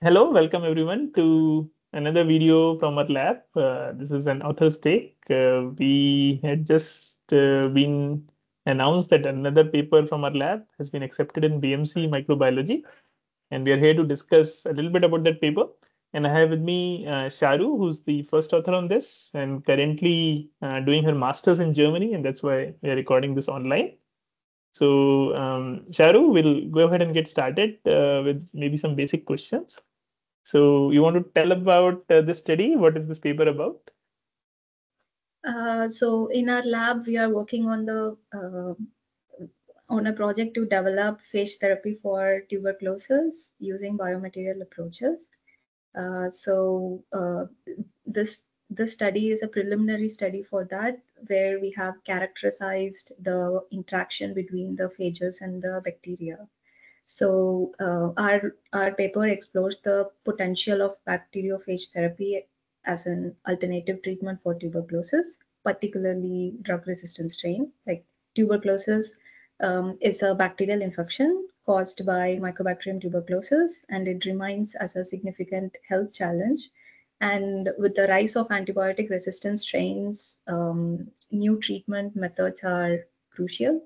Hello, welcome everyone to another video from our lab. Uh, this is an author's take. Uh, we had just uh, been announced that another paper from our lab has been accepted in BMC microbiology. And we are here to discuss a little bit about that paper. And I have with me uh, Sharu, who's the first author on this and currently uh, doing her master's in Germany. And that's why we are recording this online. So, um, Sharu, we'll go ahead and get started uh, with maybe some basic questions. So, you want to tell about uh, this study? What is this paper about? Uh, so, in our lab, we are working on the uh, on a project to develop phage therapy for tuberculosis using biomaterial approaches. Uh, so, uh, this this study is a preliminary study for that, where we have characterized the interaction between the phages and the bacteria. So uh, our, our paper explores the potential of bacteriophage therapy as an alternative treatment for tuberculosis, particularly drug-resistant strain. Like tuberculosis um, is a bacterial infection caused by Mycobacterium tuberculosis, and it remains as a significant health challenge and with the rise of antibiotic resistant strains, um, new treatment methods are crucial.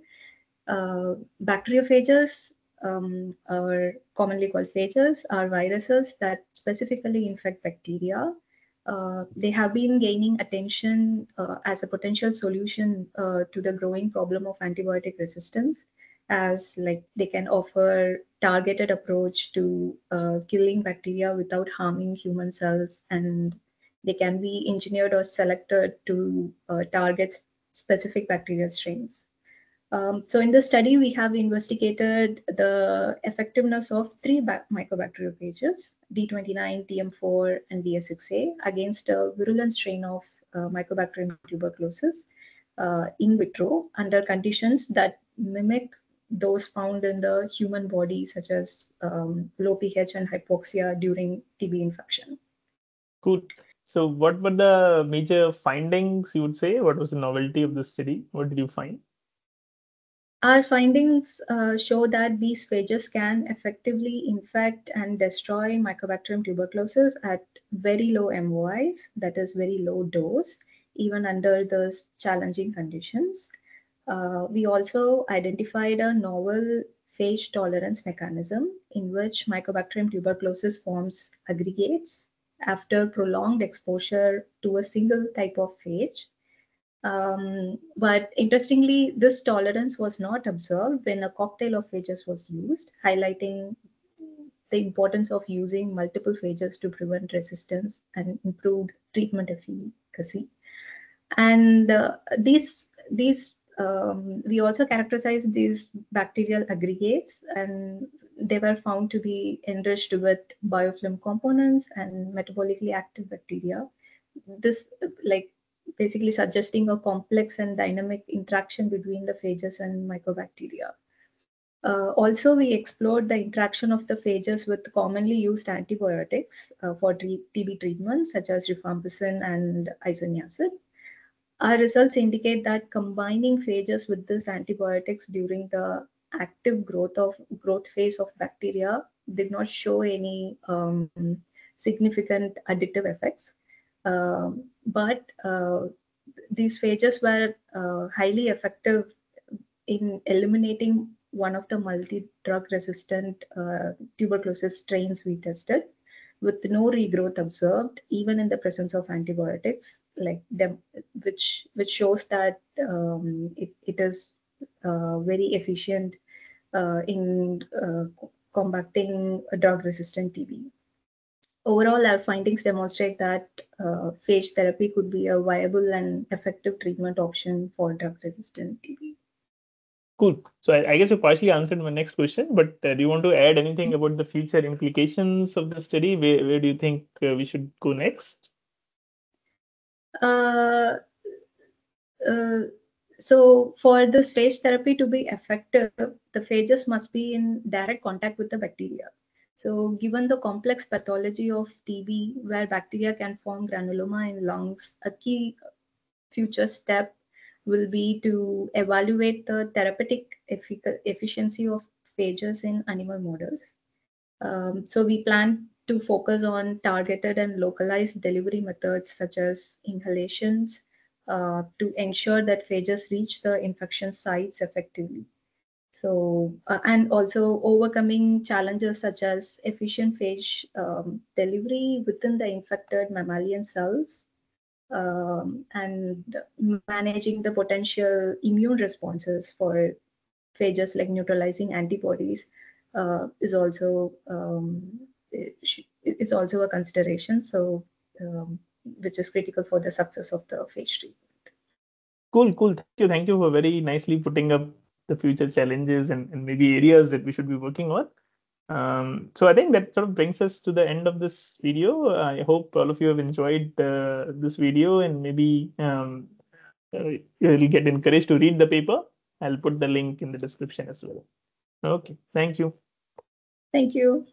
Uh, bacteriophages, um, or commonly called phages, are viruses that specifically infect bacteria. Uh, they have been gaining attention uh, as a potential solution uh, to the growing problem of antibiotic resistance as like they can offer targeted approach to uh, killing bacteria without harming human cells and they can be engineered or selected to uh, target specific bacterial strains. Um, so in the study, we have investigated the effectiveness of three mycobacteriophages, D29, TM4, and DS6A against a virulent strain of uh, Mycobacterium tuberculosis uh, in vitro under conditions that mimic those found in the human body, such as um, low pH and hypoxia during TB infection. Good. So, what were the major findings you would say? What was the novelty of the study? What did you find? Our findings uh, show that these phages can effectively infect and destroy Mycobacterium tuberculosis at very low MOIs, that is, very low dose, even under those challenging conditions. Uh, we also identified a novel phage tolerance mechanism in which Mycobacterium tuberculosis forms aggregates after prolonged exposure to a single type of phage. Um, but interestingly, this tolerance was not observed when a cocktail of phages was used, highlighting the importance of using multiple phages to prevent resistance and improve treatment efficacy. And uh, these these um, we also characterized these bacterial aggregates and they were found to be enriched with biofilm components and metabolically active bacteria. This like basically suggesting a complex and dynamic interaction between the phages and mycobacteria. Uh, also, we explored the interaction of the phages with commonly used antibiotics uh, for TB treatments such as rifampicin and isoniazid. Our results indicate that combining phages with these antibiotics during the active growth of growth phase of bacteria did not show any um, significant additive effects. Um, but uh, these phages were uh, highly effective in eliminating one of the multi-drug resistant uh, tuberculosis strains we tested with no regrowth observed, even in the presence of antibiotics, like them, which which shows that um, it, it is uh, very efficient uh, in uh, combating drug-resistant TB. Overall, our findings demonstrate that uh, phage therapy could be a viable and effective treatment option for drug-resistant TB. Cool. So I, I, guess you partially answered my next question, but uh, do you want to add anything about the future implications of the study? Where, where do you think uh, we should go next? Uh, uh, so for this phage therapy to be effective, the phages must be in direct contact with the bacteria. So given the complex pathology of TB, where bacteria can form granuloma in lungs, a key future step will be to evaluate the therapeutic effic efficiency of phages in animal models. Um, so we plan to focus on targeted and localized delivery methods such as inhalations uh, to ensure that phages reach the infection sites effectively. So, uh, and also overcoming challenges such as efficient phage um, delivery within the infected mammalian cells um, and managing the potential immune responses for phages like neutralizing antibodies uh, is also um, is also a consideration. So, um, which is critical for the success of the phage treatment. Cool, cool. Thank you. Thank you for very nicely putting up the future challenges and, and maybe areas that we should be working on. Um, so I think that sort of brings us to the end of this video. I hope all of you have enjoyed uh, this video and maybe um, uh, you'll get encouraged to read the paper. I'll put the link in the description as well. Okay, thank you. Thank you.